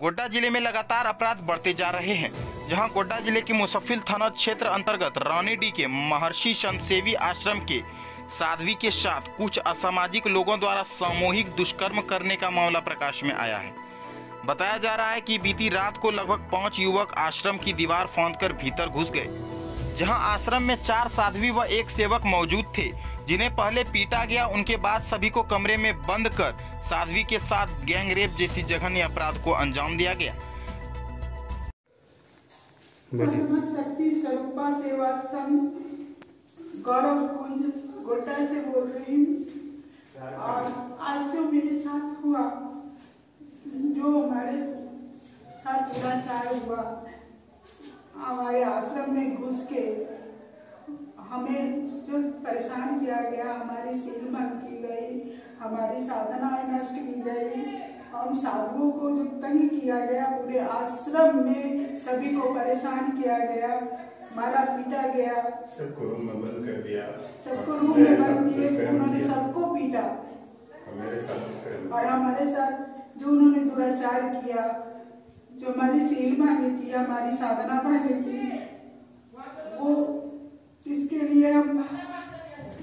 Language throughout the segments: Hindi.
गोड्डा ज़िले में लगातार अपराध बढ़ते जा रहे हैं, जहाँ गोड्डा ज़िले के मुसफिल थाना क्षेत्र अंतर्गत रानीडी के महर्षि संतसेवी आश्रम के साध्वी के साथ कुछ असामाजिक लोगों द्वारा सामूहिक दुष्कर्म करने का मामला प्रकाश में आया है। बताया जा रहा है कि बीती रात को लगभग पाँच युवक आश्रम की दीवार फांदकर भीतर घुस गए। जहाँ आश्रम में चार साध्वी व एक सेवक मौजूद थे जिन्हें पहले पीटा गया उनके बाद सभी को कमरे में बंद कर साध्वी के साथ गैंग रेप जैसी जघन्य अपराध को अंजाम दिया गया। शक्ति स्वरूपा सेवा संघ गौरव कुंज गोड्डा से बोल रही हूँ। और आज जो मेरे साथ हुआ जो हमारे साथ हुआ हमारे आश्रम में घुस के हमें जो परेशान किया गया हमारी सील सीलमन की गई हमारी साधनाएँ नष्ट की गई हम साधुओं को जो तंग किया गया पूरे आश्रम में सभी को परेशान किया गया मारा पीटा गया। सबको रूम में बंद कर दिया। सबको रूम में बंद किए उन्होंने सबको पीटा। और हमारे साथ जो उन्होंने दुराचार किया जो हमारी सील मांगी थी, हमारी साधना मांगी थी, वो इसके लिए हम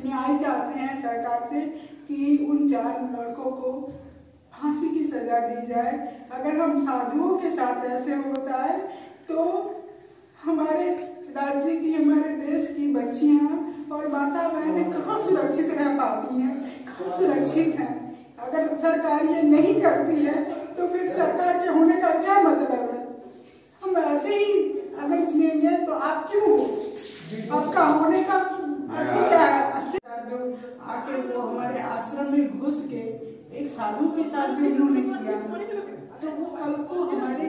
न्याय चाहते हैं सरकार से कि उन चार लड़कों को फांसी की सजा दी जाए। अगर हम साधुओं के साथ ऐसे होता है तो हमारे राज्य की, हमारे देश की बच्चियाँ और माता बहनें कहाँ सुरक्षित रह पाती हैं? कहाँ सुरक्षित हैं? अगर सरकार ये नहीं करती है तो फिर सरकार के होने का क्या मतलब है हम ऐसे ही अगर लेंगे तो आप क्यों हो आपका होने का अर्थ क्या है अस्तित्व जो आके वो हमारे आश्रम में घुस के एक साधु के साथ जो इन्होंने किया। तो वो कल को हमारे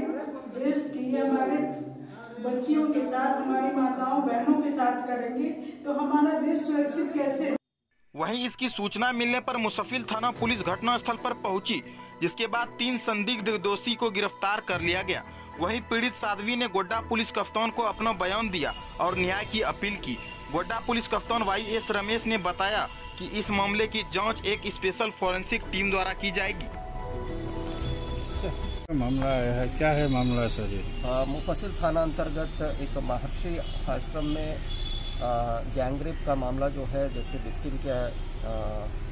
देश की हमारे बच्चियों के साथ, हमारी माताओं, बहनों के साथ करेंगे तो हमारा देश सुरक्षित कैसे? वहीं इसकी सूचना मिलने पर मुसफिल थाना पुलिस घटनास्थल पर पहुँची, जिसके बाद तीन संदिग्ध दोषी को गिरफ़्तार कर लिया गया। वहीं पीड़ित साध्वी ने गोड्डा पुलिस कप्तान को अपना बयान दिया और न्याय की अपील की। गोड्डा पुलिस कप्तान वाई एस रमेश ने बताया कि इस मामले की जाँच एक स्पेशल फॉरेंसिक टीम द्वारा की जाएगी। मामला है। क्या है मामला सर ये? अ, थाना अंतर्गत एक महर्षि आश्रम में गैंगरेप का मामला जो है जैसे विक्टिम के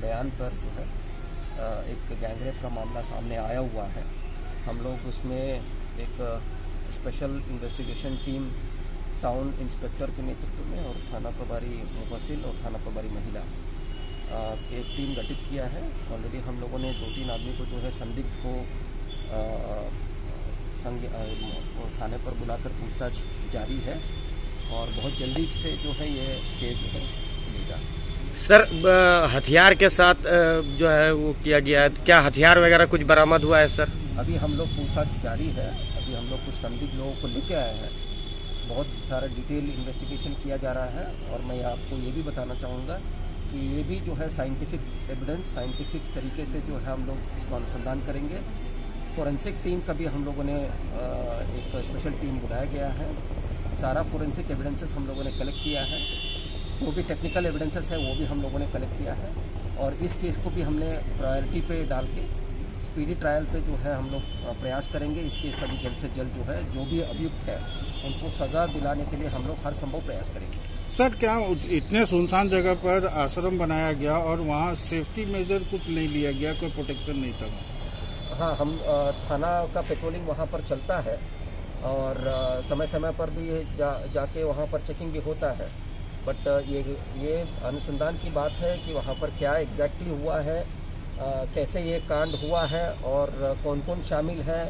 बयान पर जो है एक गैंगरेप का मामला सामने आया हुआ है। हम लोग उसमें एक special investigation team town inspector के नेतृत्व में और थाना प्रभारी मुफसिल और थाना प्रभारी महिला एक टीम गठित किया है। ऑलरेडी हम लोगों ने दो तीन आदमी को जो है संदिग्ध को थाने पर बुलाकर पूछताछ जारी है और बहुत जल्दी से जो है ये केस जो है खुलेगा सर हथियार के साथ जो है वो किया गया है। क्या हथियार वगैरह कुछ बरामद हुआ है सर? अभी हम लोग पूछताछ जारी है। अभी हम लोग कुछ संदिग्ध लोगों को लेके आए हैं। बहुत सारा डिटेल इन्वेस्टिगेशन किया जा रहा है और मैं आपको ये भी बताना चाहूँगा कि ये भी जो है साइंटिफिक एविडेंस साइंटिफिक तरीके से जो है हम लोग इसको अनुसंधान करेंगे। फोरेंसिक टीम का भी हम लोगों ने एक स्पेशल टीम बुलाया गया है। सारा फोरेंसिक एविडेंसेस हम लोगों ने कलेक्ट किया है। जो भी टेक्निकल एविडेंसेस है, वो भी हम लोगों ने कलेक्ट किया है। और इस केस को भी हमने प्रायोरिटी पे डाल के स्पीडी ट्रायल पे जो है हम लोग प्रयास करेंगे। इस केस का भी जल्द से जल्द जो है, जो भी अभियुक्त है, उनको सज़ा दिलाने के लिए हम लोग हर संभव प्रयास करेंगे। सर क्या इतने सुनसान जगह पर आश्रम बनाया गया और वहाँ सेफ्टी मेजर कुछ नहीं लिया गया कोई प्रोटेक्शन नहीं था हाँ हम थाना का पेट्रोलिंग वहाँ पर चलता है और समय समय पर भी जा जाके वहाँ पर चेकिंग भी होता है। बट ये ये अनुसंधान की बात है कि वहाँ पर क्या एग्जैक्टली हुआ है कैसे ये कांड हुआ है और कौन कौन शामिल है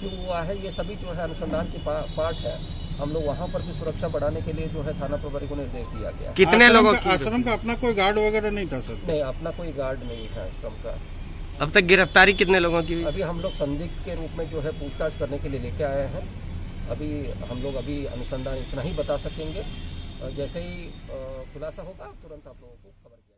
क्यों हुआ है ये सभी जो है अनुसंधान की पा, पार्ट है। हम लोग वहाँ पर भी सुरक्षा बढ़ाने के लिए जो है थाना प्रभारी को निर्देश दिया गया। कितने लोगों का- आश्रम का अपना कोई गार्ड वगैरह नहीं था सर? नहीं अपना कोई गार्ड नहीं है आश्रम का। अब तक गिरफ्तारी कितने लोगों की अभी हम लोग संदिग्ध के रूप में जो है पूछताछ करने के लिए लेके आए हैं। अभी हम लोग अभी अनुसंधान इतना ही बता सकेंगे। जैसे ही खुलासा होगा तुरंत आप लोगों को खबर किया